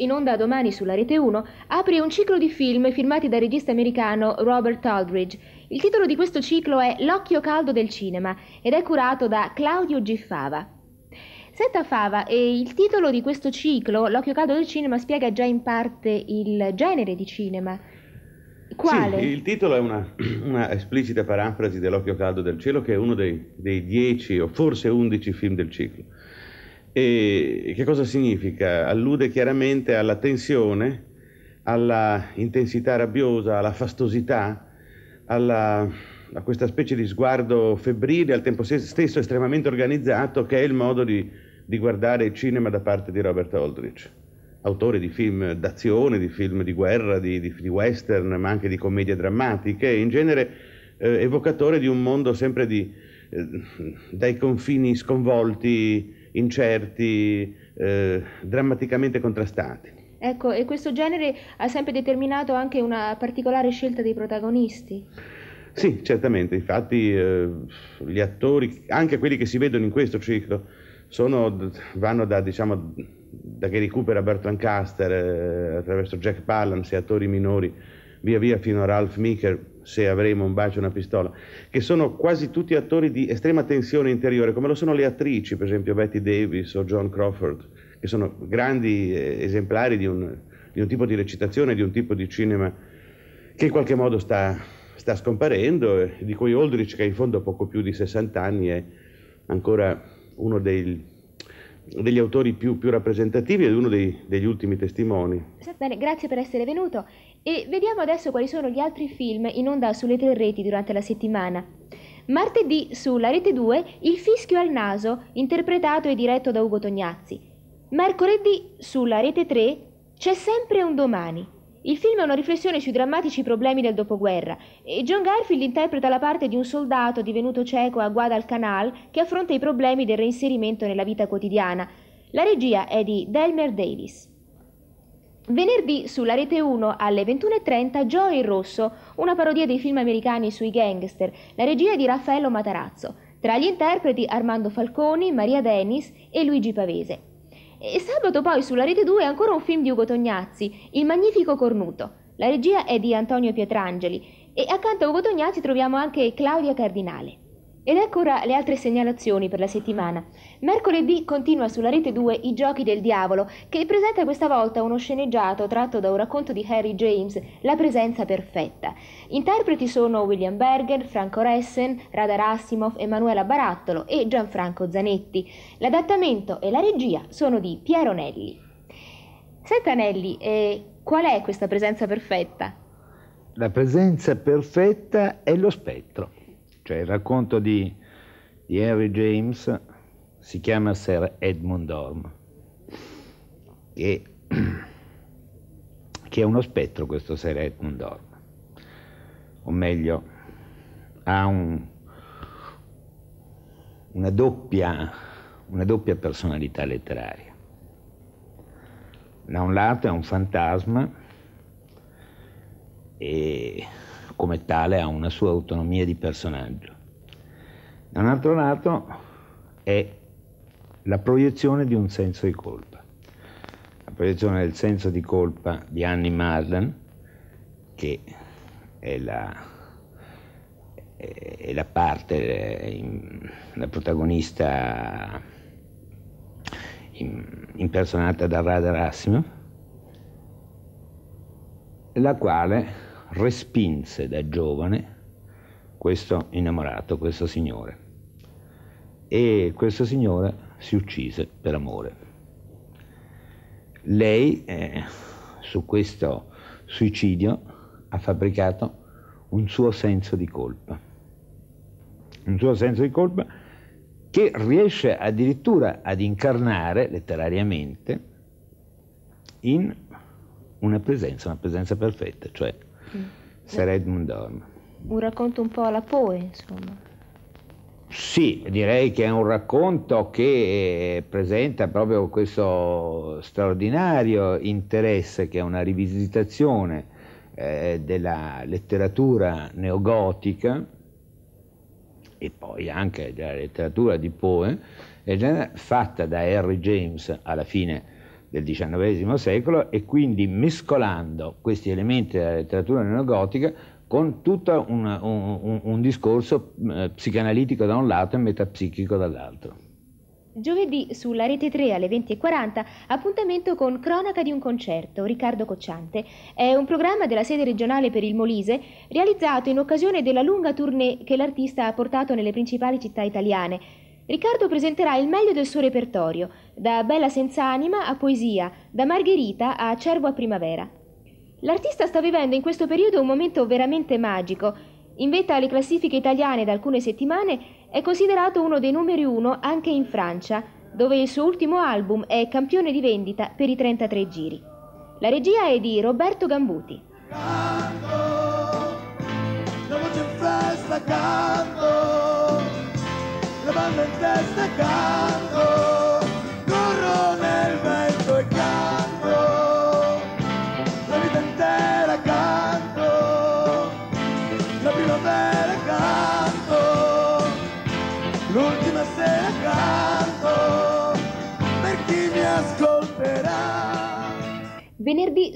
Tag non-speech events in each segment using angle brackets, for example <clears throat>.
in onda domani sulla Rete 1, apre un ciclo di film firmati dal regista americano Robert Aldridge. Il titolo di questo ciclo è L'occhio caldo del cinema ed è curato da Claudio Giffava. Senta Fava, e il titolo di questo ciclo, L'occhio caldo del cinema, spiega già in parte il genere di cinema. Quale? Sì, il titolo è una, <clears throat> una, esplicita parafrasi dell'occhio caldo del cielo, che è uno dei, dei dieci o forse undici film del ciclo. E che cosa significa? Allude chiaramente alla tensione, alla intensità rabbiosa, alla fastosità, alla, a questa specie di sguardo febbrile, al tempo stesso estremamente organizzato, che è il modo di, di guardare il cinema da parte di Robert Aldrich autore di film d'azione, di film di guerra, di, di, di western, ma anche di commedie drammatiche, in genere eh, evocatore di un mondo sempre di, eh, dai confini sconvolti, incerti, eh, drammaticamente contrastati. Ecco, e questo genere ha sempre determinato anche una particolare scelta dei protagonisti? Sì, certamente, infatti eh, gli attori, anche quelli che si vedono in questo ciclo, sono, vanno da, diciamo, da che recupera Bert Lancaster eh, attraverso Jack Palance e attori minori via via fino a Ralph Meeker se avremo un bacio e una pistola. Che sono quasi tutti attori di estrema tensione interiore come lo sono le attrici per esempio Betty Davis o John Crawford che sono grandi eh, esemplari di un, di un, tipo di recitazione di un tipo di cinema che in qualche modo sta, sta scomparendo e di cui Aldrich che in fondo ha poco più di 60 anni è ancora uno dei degli autori più, più rappresentativi ed uno dei, degli ultimi testimoni. Bene, grazie per essere venuto. E vediamo adesso quali sono gli altri film in onda sulle tre reti durante la settimana. Martedì sulla rete 2 Il fischio al naso, interpretato e diretto da Ugo Tognazzi. Mercoledì sulla rete 3 C'è sempre un domani, il film è una riflessione sui drammatici problemi del dopoguerra e John Garfield interpreta la parte di un soldato divenuto cieco a Guadalcanal che affronta i problemi del reinserimento nella vita quotidiana. La regia è di Delmer Davis. Venerdì sulla rete 1 alle 21.30 Joe il Rosso, una parodia dei film americani sui gangster, la regia è di Raffaello Matarazzo. Tra gli interpreti Armando Falconi, Maria Dennis e Luigi Pavese. E sabato poi sulla rete 2 ancora un film di Ugo Tognazzi, Il Magnifico Cornuto. La regia è di Antonio Pietrangeli e accanto a Ugo Tognazzi troviamo anche Claudia Cardinale. Ed ecco ora le altre segnalazioni per la settimana. Mercoledì continua sulla rete 2 I giochi del diavolo, che presenta questa volta uno sceneggiato tratto da un racconto di Harry James, La presenza perfetta. Interpreti sono William Berger, Franco Ressen, Radar Asimov, Emanuela Barattolo e Gianfranco Zanetti. L'adattamento e la regia sono di Piero Nelli. Senta Nelli, eh, qual è questa presenza perfetta? La presenza perfetta è lo spettro cioè il racconto di, di Henry James si chiama Sir Edmund Dorm, che, che è uno spettro questo Sir Edmund Dorm, o meglio, ha un, una, doppia, una doppia personalità letteraria. Da un lato è un fantasma e come tale ha una sua autonomia di personaggio. Da un altro lato è la proiezione di un senso di colpa, la proiezione del senso di colpa di Annie Marden, che è la, è la parte, la protagonista impersonata da Radar Asimov, la quale respinse da giovane questo innamorato, questo signore. E questo signore si uccise per amore. Lei eh, su questo suicidio ha fabbricato un suo senso di colpa, un suo senso di colpa che riesce addirittura ad incarnare letterariamente in una presenza, una presenza perfetta, cioè Mm. Sir Edmund Dorm. Un racconto un po' alla Poe, insomma. Sì, direi che è un racconto che presenta proprio questo straordinario interesse che è una rivisitazione eh, della letteratura neogotica e poi anche della letteratura di Poe, fatta da Harry James alla fine del XIX secolo e quindi mescolando questi elementi della letteratura neogotica con tutto un, un, un discorso eh, psicanalitico da un lato e metapsichico dall'altro. Giovedì sulla rete 3 alle 20.40 appuntamento con Cronaca di un concerto, Riccardo Cocciante. È un programma della sede regionale per il Molise realizzato in occasione della lunga tournée che l'artista ha portato nelle principali città italiane. Riccardo presenterà il meglio del suo repertorio, da Bella senza anima a poesia, da Margherita a Cervo a primavera. L'artista sta vivendo in questo periodo un momento veramente magico. In vetta alle classifiche italiane da alcune settimane, è considerato uno dei numeri uno anche in Francia, dove il suo ultimo album è campione di vendita per i 33 giri. La regia è di Roberto Gambuti. Canto, la banda in testa,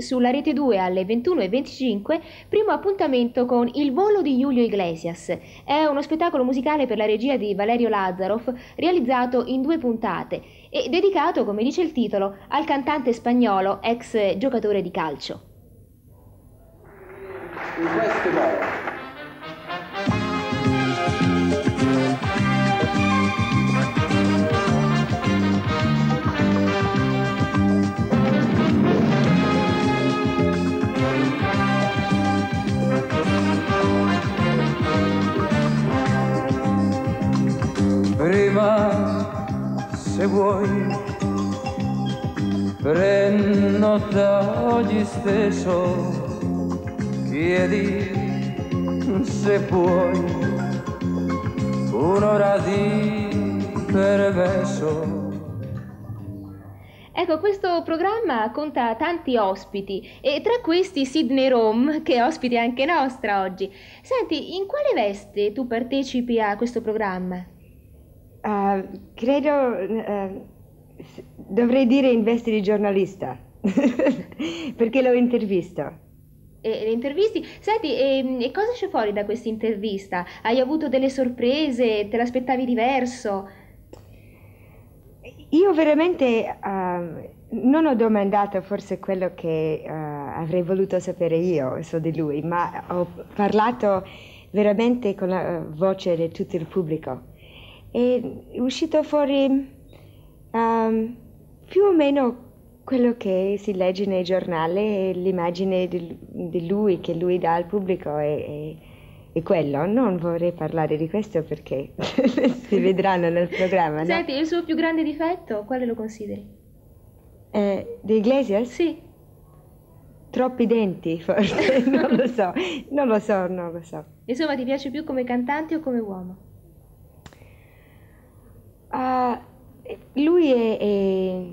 Sulla rete 2 alle 21.25, primo appuntamento con Il volo di Julio Iglesias. È uno spettacolo musicale per la regia di Valerio Lazzarov, realizzato in due puntate e dedicato, come dice il titolo, al cantante spagnolo, ex giocatore di calcio. In questo modo se vuoi prenota oggi stesso chiedi se puoi un'ora di perverso Ecco, questo programma conta tanti ospiti e tra questi Sidney Rom, che è ospite anche nostra oggi. Senti, in quale veste tu partecipi a questo programma? Uh, credo, uh, dovrei dire in veste di giornalista, <laughs> perché l'ho intervisto. E, intervisti? Senti, e, e cosa c'è fuori da questa intervista? Hai avuto delle sorprese? Te l'aspettavi diverso? Io veramente uh, non ho domandato forse quello che avrei voluto sapere io su di lui, ma ho parlato veramente con la voce di tutto il pubblico è uscito fuori um, più o meno quello che si legge nei giornali, l'immagine di, di, lui che lui dà al pubblico è, è, è, quello. Non vorrei parlare di questo perché <laughs> si vedranno nel programma. No? Senti, il suo più grande difetto, quale lo consideri? Eh, di Iglesias? Sì. Troppi denti, forse, <laughs> non lo so, non lo so, non lo so. Insomma, ti piace più come cantante o come uomo? Uh, lui è, è,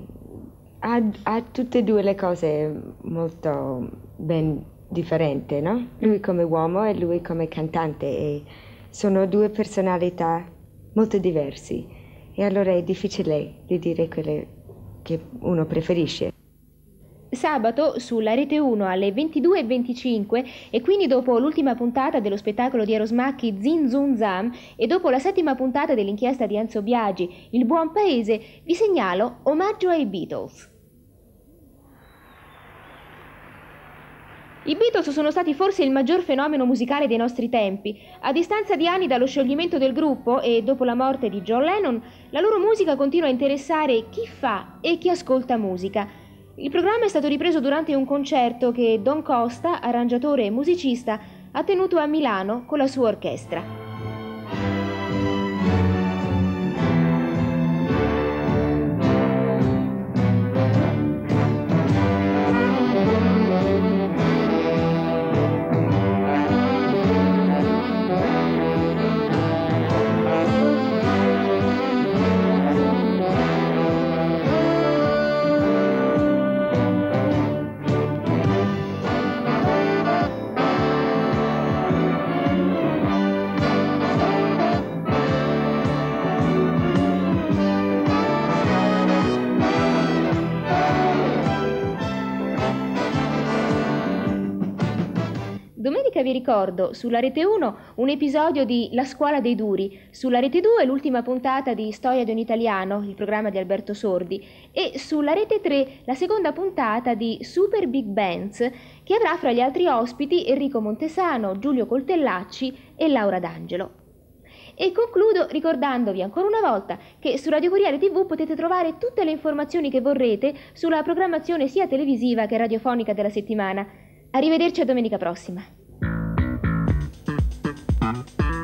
ha, ha, tutte e due le cose molto ben differenti, no? Lui come uomo e lui come cantante e sono due personalità molto diverse e allora è difficile di dire quelle che uno preferisce. Sabato sulla rete 1 alle 22.25 e quindi dopo l'ultima puntata dello spettacolo di Erosmacchi Zin Zun Zam e dopo la settima puntata dell'inchiesta di Enzo Biagi Il Buon Paese vi segnalo Omaggio ai Beatles. I Beatles sono stati forse il maggior fenomeno musicale dei nostri tempi. A distanza di anni dallo scioglimento del gruppo e dopo la morte di John Lennon, la loro musica continua a interessare chi fa e chi ascolta musica. Il programma è stato ripreso durante un concerto che Don Costa, arrangiatore e musicista, ha tenuto a Milano con la sua orchestra. Ricordo sulla rete 1 un episodio di La scuola dei duri, sulla rete 2 l'ultima puntata di Storia di un italiano, il programma di Alberto Sordi, e sulla rete 3 la seconda puntata di Super Big Bands, che avrà fra gli altri ospiti Enrico Montesano, Giulio Coltellacci e Laura D'Angelo. E concludo ricordandovi ancora una volta che su Radio Corriere TV potete trovare tutte le informazioni che vorrete sulla programmazione sia televisiva che radiofonica della settimana. Arrivederci a domenica prossima. mm-hmm.